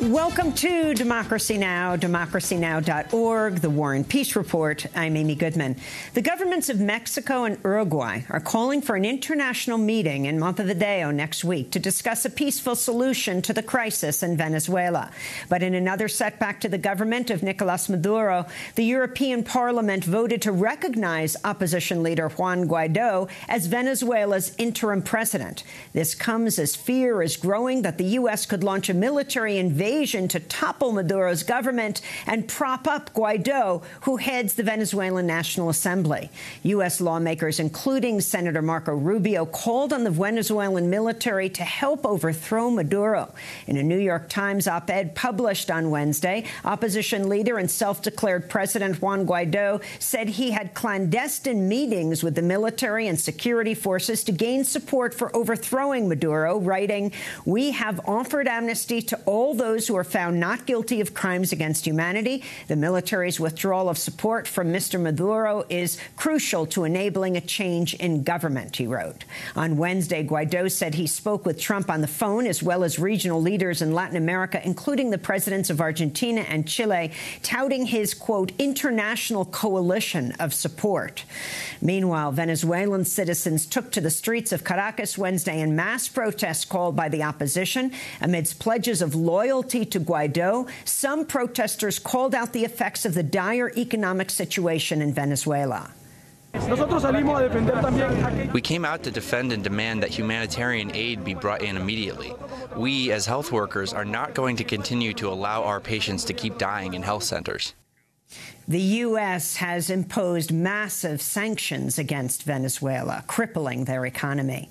Welcome to Democracy Now!, democracynow.org, the War and Peace Report. I'm Amy Goodman. The governments of Mexico and Uruguay are calling for an international meeting in Montevideo next week to discuss a peaceful solution to the crisis in Venezuela. But in another setback to the government of Nicolas Maduro, the European Parliament voted to recognize opposition leader Juan Guaido as Venezuela's interim president. This comes as fear is growing that the U.S. could launch a military invasion invasion to topple Maduro's government and prop up Guaido, who heads the Venezuelan National Assembly. U.S. lawmakers, including Senator Marco Rubio, called on the Venezuelan military to help overthrow Maduro. In a New York Times op-ed published on Wednesday, opposition leader and self-declared President Juan Guaido said he had clandestine meetings with the military and security forces to gain support for overthrowing Maduro, writing, We have offered amnesty to all those those who are found not guilty of crimes against humanity. The military's withdrawal of support from Mr. Maduro is crucial to enabling a change in government, he wrote. On Wednesday, Guaido said he spoke with Trump on the phone, as well as regional leaders in Latin America, including the presidents of Argentina and Chile, touting his, quote, international coalition of support. Meanwhile, Venezuelan citizens took to the streets of Caracas Wednesday in mass protests called by the opposition amidst pledges of loyalty loyalty to Guaido, some protesters called out the effects of the dire economic situation in Venezuela. We came out to defend and demand that humanitarian aid be brought in immediately. We, as health workers, are not going to continue to allow our patients to keep dying in health centers. The U.S. has imposed massive sanctions against Venezuela, crippling their economy.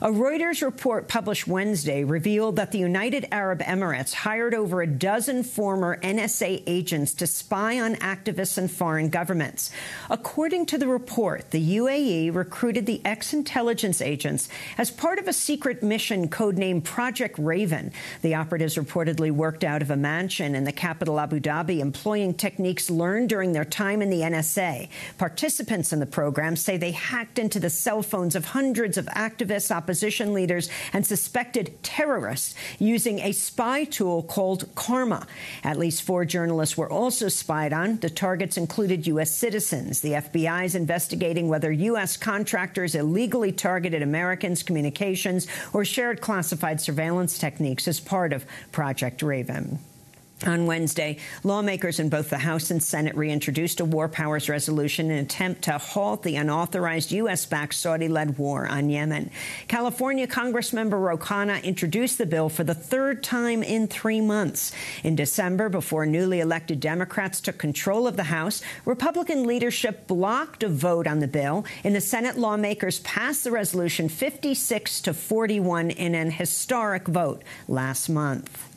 A Reuters report published Wednesday revealed that the United Arab Emirates hired over a dozen former NSA agents to spy on activists and foreign governments. According to the report, the UAE recruited the ex-intelligence agents as part of a secret mission codenamed Project Raven. The operatives reportedly worked out of a mansion in the capital Abu Dhabi, employing techniques learned during their time in the NSA. Participants in the program say they hacked into the cell phones of hundreds of activists, opposition leaders, and suspected terrorists using a spy tool called Karma. At least four journalists were also spied on. The targets included U.S. citizens. The FBI is investigating whether U.S. contractors illegally targeted Americans' communications or shared classified surveillance techniques as part of Project Raven. On Wednesday, lawmakers in both the House and Senate reintroduced a war powers resolution in an attempt to halt the unauthorized U.S.-backed Saudi-led war on Yemen. California Congressmember Ro Khanna introduced the bill for the third time in three months. In December, before newly elected Democrats took control of the House, Republican leadership blocked a vote on the bill. In the Senate, lawmakers passed the resolution 56 to 41 in an historic vote last month.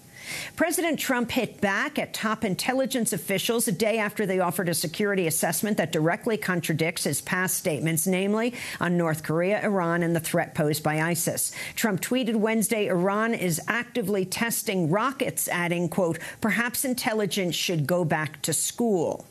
President Trump hit back at top intelligence officials a day after they offered a security assessment that directly contradicts his past statements, namely on North Korea, Iran, and the threat posed by ISIS. Trump tweeted Wednesday Iran is actively testing rockets, adding, quote, perhaps intelligence should go back to school.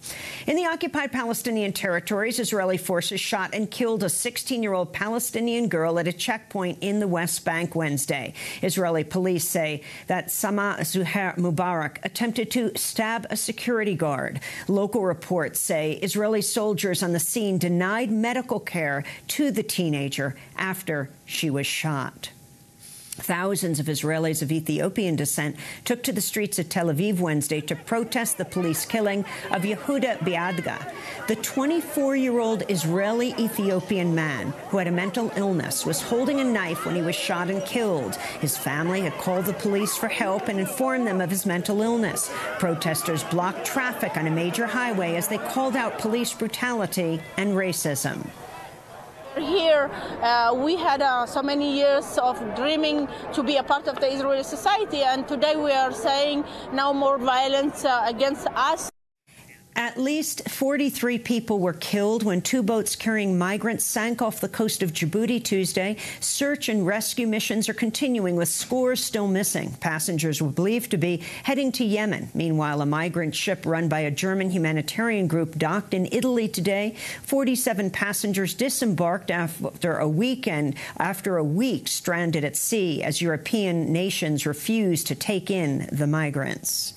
In the occupied Palestinian territories, Israeli forces shot and killed a 16-year-old Palestinian girl at a checkpoint in the West Bank Wednesday. Israeli police say that Sama Zuhair Mubarak attempted to stab a security guard. Local reports say Israeli soldiers on the scene denied medical care to the teenager after she was shot. Thousands of Israelis of Ethiopian descent took to the streets of Tel Aviv Wednesday to protest the police killing of Yehuda Biadga. The 24-year-old Israeli-Ethiopian man who had a mental illness was holding a knife when he was shot and killed. His family had called the police for help and informed them of his mental illness. Protesters blocked traffic on a major highway as they called out police brutality and racism. Here, uh, we had uh, so many years of dreaming to be a part of the Israeli society, and today we are saying no more violence uh, against us. At least 43 people were killed when two boats carrying migrants sank off the coast of Djibouti Tuesday. Search and rescue missions are continuing with scores still missing. Passengers were believed to be heading to Yemen. Meanwhile, a migrant ship run by a German humanitarian group docked in Italy today. 47 passengers disembarked after a weekend after a week stranded at sea as European nations refused to take in the migrants.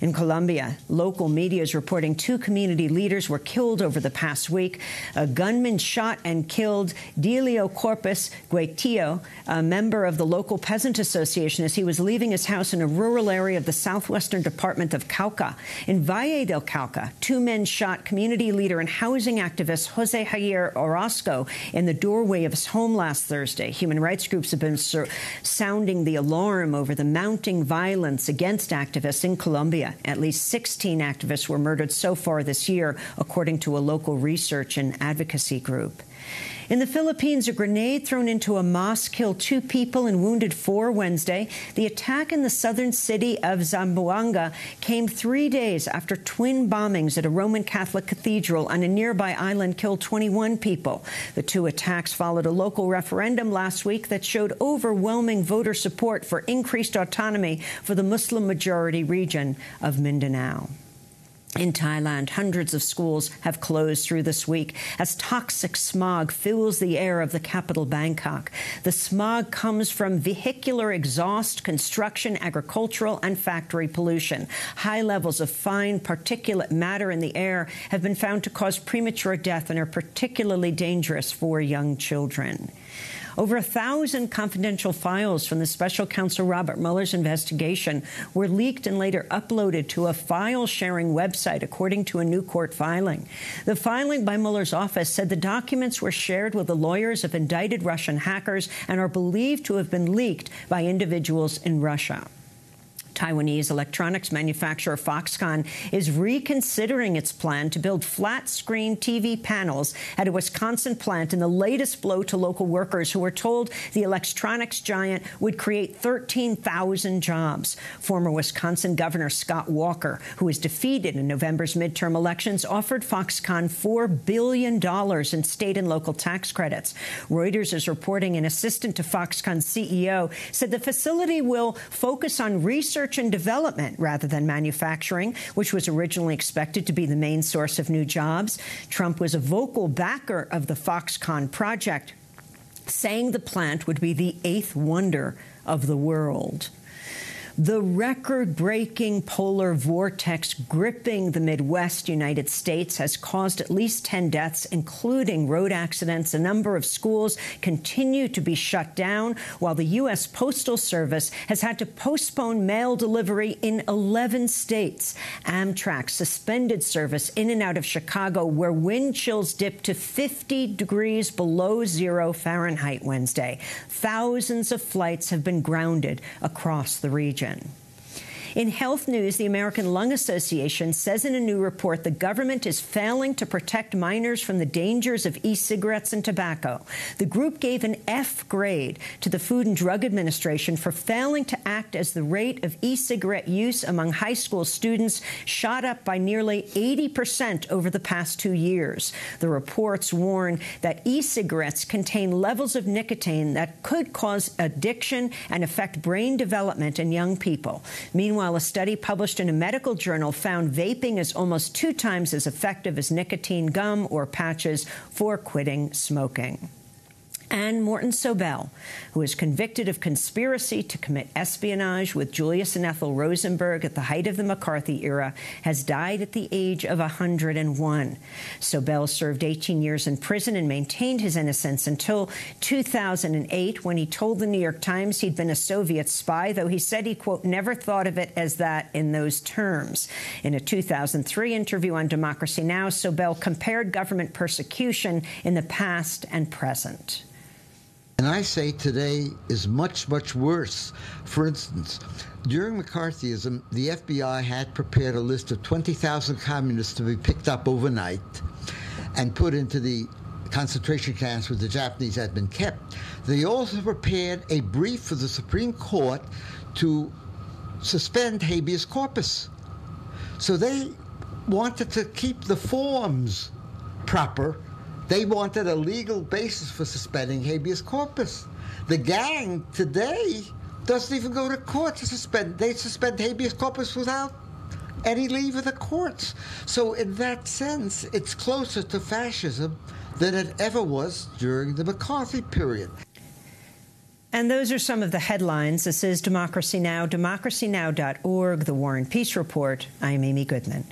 In Colombia, local media is reporting two community leaders were killed over the past week. A gunman shot and killed Dilio Corpus Guetio, a member of the local peasant association, as he was leaving his house in a rural area of the southwestern department of Cauca. In Valle del Cauca, two men shot community leader and housing activist Jose Javier Orozco in the doorway of his home last Thursday. Human rights groups have been sounding the alarm over the mounting violence against activists in Colombia. At least 16 activists were murdered so far this year, according to a local research and advocacy group. In the Philippines, a grenade thrown into a mosque killed two people and wounded four Wednesday. The attack in the southern city of Zamboanga came three days after twin bombings at a Roman Catholic cathedral on a nearby island killed 21 people. The two attacks followed a local referendum last week that showed overwhelming voter support for increased autonomy for the Muslim majority region of Mindanao. In Thailand, hundreds of schools have closed through this week as toxic smog fills the air of the capital, Bangkok. The smog comes from vehicular exhaust, construction, agricultural, and factory pollution. High levels of fine particulate matter in the air have been found to cause premature death and are particularly dangerous for young children. Over a thousand confidential files from the special counsel Robert Mueller's investigation were leaked and later uploaded to a file sharing website, according to a new court filing. The filing by Mueller's office said the documents were shared with the lawyers of indicted Russian hackers and are believed to have been leaked by individuals in Russia. Taiwanese electronics manufacturer Foxconn is reconsidering its plan to build flat-screen TV panels at a Wisconsin plant in the latest blow to local workers who were told the electronics giant would create 13,000 jobs. Former Wisconsin Governor Scott Walker, who was defeated in November's midterm elections, offered Foxconn $4 billion in state and local tax credits. Reuters is reporting an assistant to Foxconn's CEO said the facility will focus on research research and development rather than manufacturing, which was originally expected to be the main source of new jobs. Trump was a vocal backer of the Foxconn project, saying the plant would be the eighth wonder of the world. The record breaking polar vortex gripping the Midwest United States has caused at least 10 deaths, including road accidents. A number of schools continue to be shut down, while the U.S. Postal Service has had to postpone mail delivery in 11 states. Amtrak suspended service in and out of Chicago, where wind chills dipped to 50 degrees below zero Fahrenheit Wednesday. Thousands of flights have been grounded across the region religion. In health news, the American Lung Association says in a new report the government is failing to protect minors from the dangers of e-cigarettes and tobacco. The group gave an F grade to the Food and Drug Administration for failing to act as the rate of e-cigarette use among high school students shot up by nearly 80 percent over the past two years. The reports warn that e-cigarettes contain levels of nicotine that could cause addiction and affect brain development in young people. Meanwhile, Meanwhile, a study published in a medical journal found vaping is almost two times as effective as nicotine gum or patches for quitting smoking and Morton Sobell, who was convicted of conspiracy to commit espionage with Julius and Ethel Rosenberg at the height of the McCarthy era, has died at the age of 101. Sobell served 18 years in prison and maintained his innocence until 2008 when he told the New York Times he'd been a Soviet spy, though he said he, quote, never thought of it as that in those terms. In a 2003 interview on Democracy Now!, Sobell compared government persecution in the past and present. And I say today is much, much worse. For instance, during McCarthyism, the FBI had prepared a list of 20,000 communists to be picked up overnight and put into the concentration camps where the Japanese had been kept. They also prepared a brief for the Supreme Court to suspend habeas corpus. So they wanted to keep the forms proper. They wanted a legal basis for suspending habeas corpus. The gang today doesn't even go to court to suspend. They suspend habeas corpus without any leave of the courts. So, in that sense, it's closer to fascism than it ever was during the McCarthy period. And those are some of the headlines. This is Democracy Now!, democracynow.org, The War and Peace Report. I'm Amy Goodman.